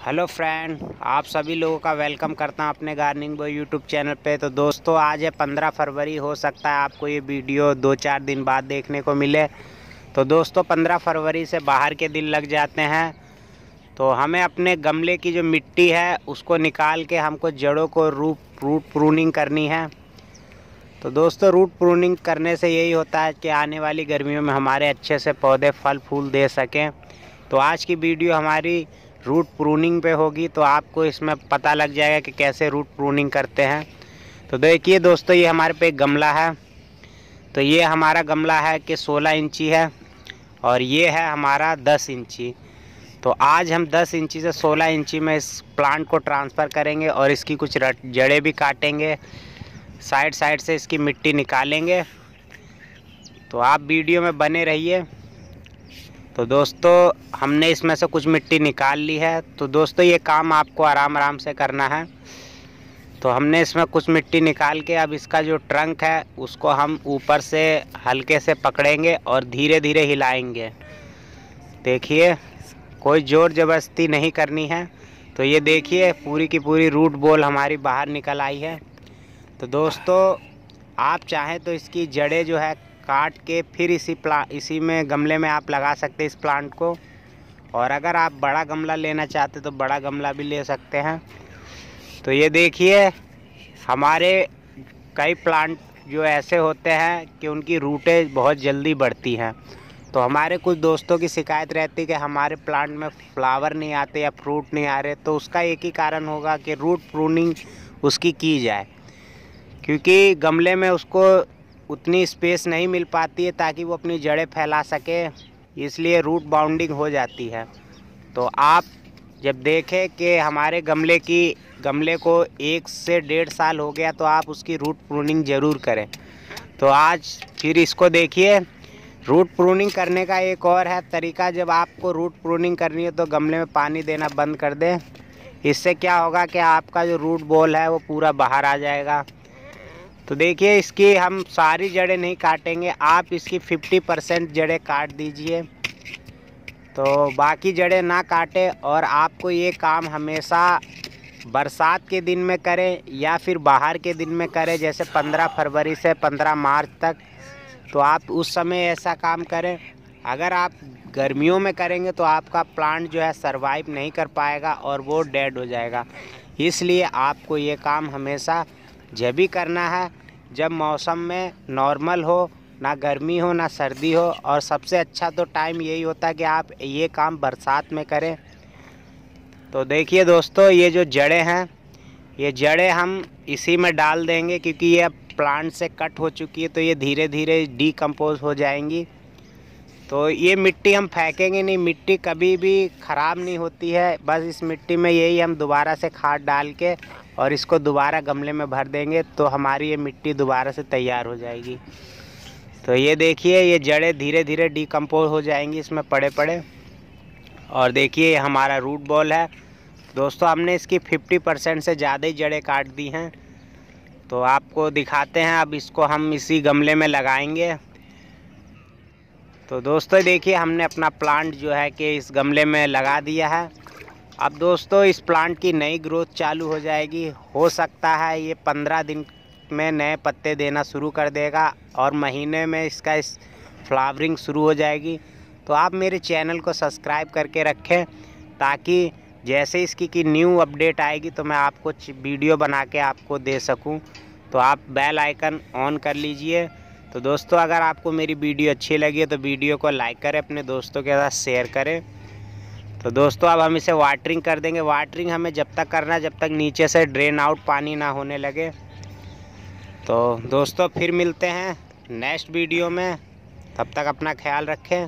Hello friend, आप सभी लोगों का वेलकम करता हूँ अपने गार्निंग बॉय यूट्यूब चैनल पे। तो दोस्तों, आज है पंद्रह फरवरी, हो सकता है आपको ये वीडियो दो चार दिन बाद देखने को मिले। तो दोस्तों, पंद्रह फरवरी से बाहर के दिन लग जाते हैं। तो हमें अपने गमले की जो मिट्टी है, उसको निकाल के हमको जड़ों को रूट रूट प्रूनिंग करनी है। तो दोस्तों, रूट प्रूनिंग करने से यही होता है कि आने वाली गर्मियों में हमारे अच्छे से पौधे, फल, फूल दे सकें। तो आज की वीडियो हमारी रूट प्रूनिंग पे होगी तो आपको इसमें पता लग जाएगा कि कैसे रूट प्रूनिंग करते हैं। तो देखिए दोस्तों, ये हमारे पे गमला है। तो ये हमारा गमला है कि 16 इंची है और ये है हमारा 10 इंची। तो आज हम 10 इंची से 16 इंची में इस प्लांट को ट्रांसफ़र करेंगे और इसकी कुछ जड़ें भी काटेंगे। साइड साइड से इसकी मिट्टी निकालेंगे। तो आप वीडियो में बने रहिए। तो दोस्तों, हमने इसमें से कुछ मिट्टी निकाल ली है। तो दोस्तों, ये काम आपको आराम आराम से करना है। तो हमने इसमें कुछ मिट्टी निकाल के, अब इसका जो ट्रंक है, उसको हम ऊपर से हल्के से पकड़ेंगे और धीरे धीरे हिलाएँगे। देखिए, कोई ज़ोर ज़बरदस्ती नहीं करनी है। तो ये देखिए, पूरी की पूरी रूट बॉल हमारी बाहर निकल आई है। तो दोस्तों, आप चाहें तो इसकी जड़ें जो है काट के फिर इसी प्ला, इसी में गमले में आप लगा सकते इस प्लांट को। और अगर आप बड़ा गमला लेना चाहते तो बड़ा गमला भी ले सकते हैं। तो ये देखिए, हमारे कई प्लांट जो ऐसे होते हैं कि उनकी रूटें बहुत जल्दी बढ़ती हैं। तो हमारे कुछ दोस्तों की शिकायत रहती है कि हमारे प्लांट में फ्लावर नहीं आते या फ्रूट नहीं आ रहे तो उसका एक ही कारण होगा कि रूट प्रूनिंग उसकी की जाए। क्योंकि गमले में उसको उतनी स्पेस नहीं मिल पाती है ताकि वो अपनी जड़ें फैला सके। इसलिए रूट बाउंडिंग हो जाती है। तो आप जब देखें कि हमारे गमले की, गमले को एक से डेढ़ साल हो गया तो आप उसकी रूट प्रूनिंग ज़रूर करें। तो आज फिर इसको देखिए। रूट प्रूनिंग करने का एक और है तरीका। जब आपको रूट प्रूनिंग करनी है तो गमले में पानी देना बंद कर दें। इससे क्या होगा कि आपका जो रूट बॉल है, वो पूरा बाहर आ जाएगा। तो देखिए, इसकी हम सारी जड़ें नहीं काटेंगे। आप इसकी 50 परसेंट जड़ें काट दीजिए। तो बाकी जड़ें ना काटें और आपको ये काम हमेशा बरसात के दिन में करें या फिर बाहर के दिन में करें, जैसे 15 फरवरी से 15 मार्च तक। तो आप उस समय ऐसा काम करें। अगर आप गर्मियों में करेंगे तो आपका प्लांट जो है सरवाइव नहीं कर पाएगा और वो डेड हो जाएगा। इसलिए आपको ये काम हमेशा जब भी करना है जब मौसम में नॉर्मल हो, ना गर्मी हो, ना सर्दी हो, और सबसे अच्छा तो टाइम यही होता है कि आप ये काम बरसात में करें। तो देखिए दोस्तों, ये जो जड़ें हैं, ये जड़ें हम इसी में डाल देंगे क्योंकि ये अब प्लांट से कट हो चुकी है तो ये धीरे धीरे डीकम्पोज हो जाएँगी। तो ये मिट्टी हम फेंकेंगे नहीं, मिट्टी कभी भी ख़राब नहीं होती है, बस इस मिट्टी में यही हम दोबारा से खाद डाल के और इसको दोबारा गमले में भर देंगे तो हमारी ये मिट्टी दोबारा से तैयार हो जाएगी। तो ये देखिए, ये जड़ें धीरे धीरे डिकम्पोज हो जाएँगी इसमें पड़े पड़े और देखिए, ये हमारा रूट बॉल है। दोस्तों, हमने इसकी 50 परसेंट से ज़्यादा ही जड़ें काट दी हैं। तो आपको दिखाते हैं, अब इसको हम इसी गमले में लगाएँगे। तो दोस्तों, देखिए, हमने अपना प्लांट जो है कि इस गमले में लगा दिया है। अब दोस्तों, इस प्लांट की नई ग्रोथ चालू हो जाएगी। हो सकता है ये पंद्रह दिन में नए पत्ते देना शुरू कर देगा और महीने में इसका इस फ्लावरिंग शुरू हो जाएगी। तो आप मेरे चैनल को सब्सक्राइब करके रखें ताकि जैसे इसकी की न्यू अपडेट आएगी तो मैं आपको वीडियो बना के आपको दे सकूँ। तो आप बेल आइकन ऑन कर लीजिए। तो दोस्तों, अगर आपको मेरी वीडियो अच्छी लगी है तो वीडियो को लाइक करें, अपने दोस्तों के साथ शेयर करें। तो दोस्तों, अब हम इसे वाटरिंग कर देंगे। वाटरिंग हमें जब तक करना है, जब तक नीचे से ड्रेन आउट पानी ना होने लगे। तो दोस्तों, फिर मिलते हैं नेक्स्ट वीडियो में। तब तक अपना ख्याल रखें।